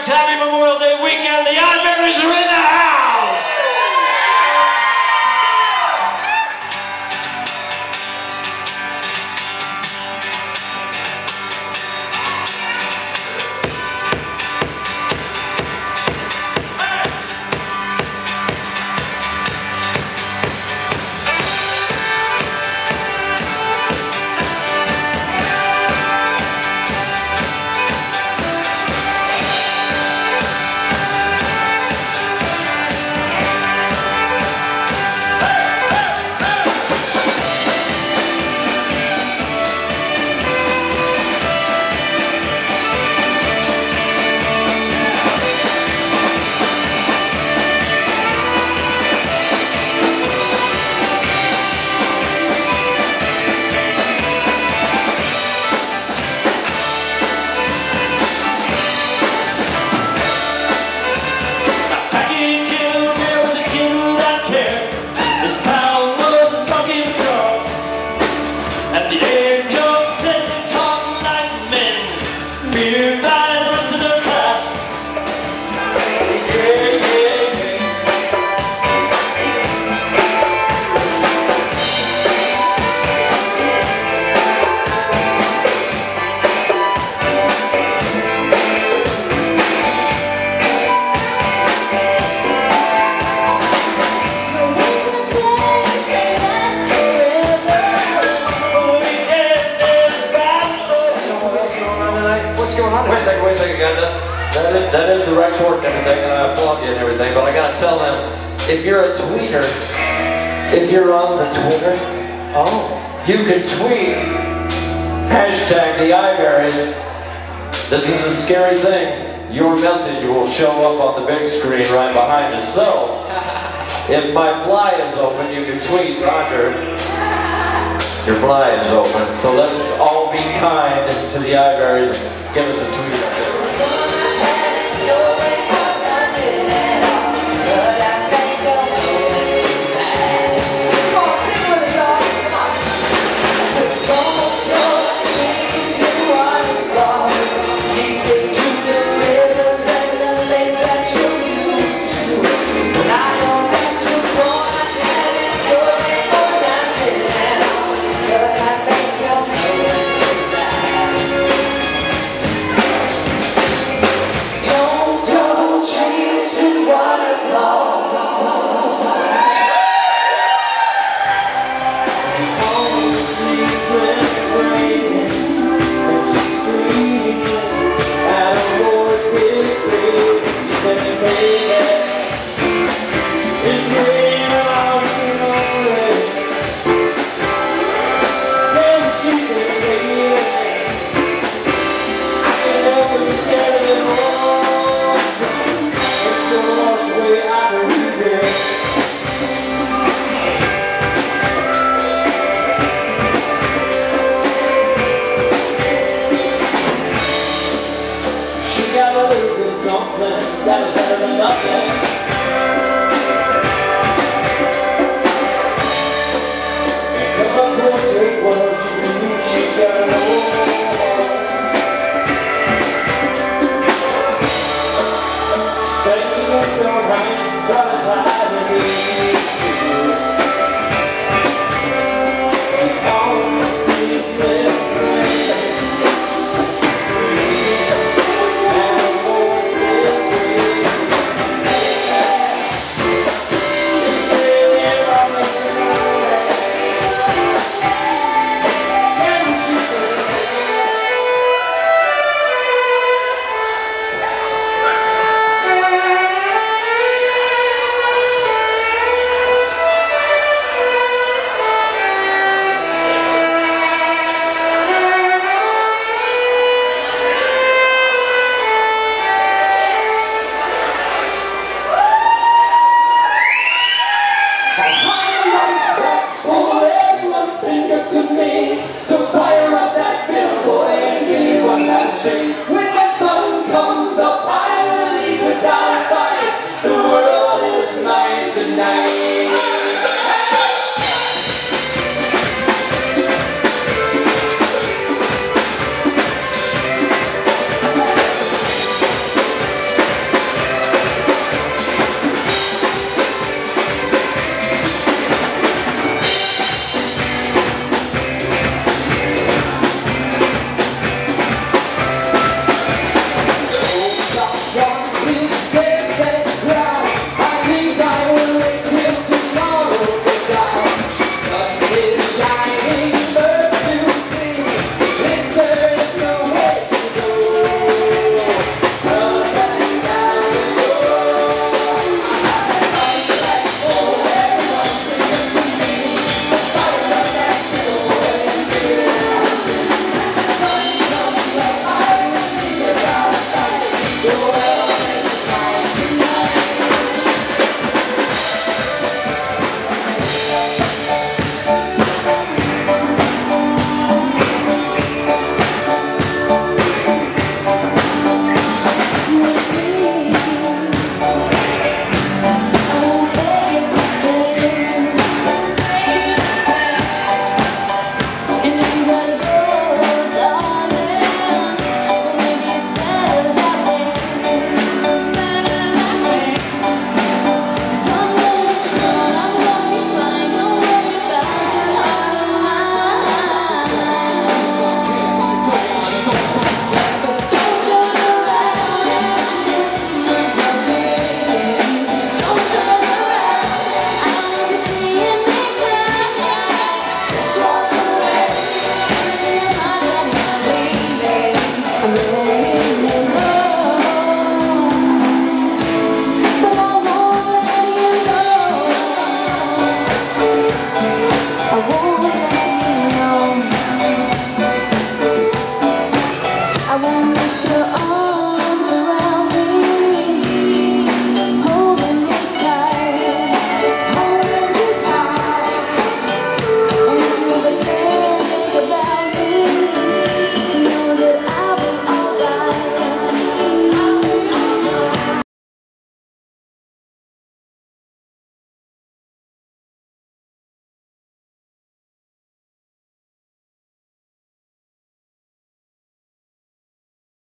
Maritime Memorial Day weekend. The odd Mariners are in the house. Gotta tell them, if you're a tweeter, if you're on the Twitter, Oh. you can tweet hashtag the iBerrys. This is a scary thing. Your message will show up on the big screen right behind us. So, if my fly is open, you can tweet Roger. Your fly is open. So let's all be kind to the iBerrys and give us a tweet. way out of here.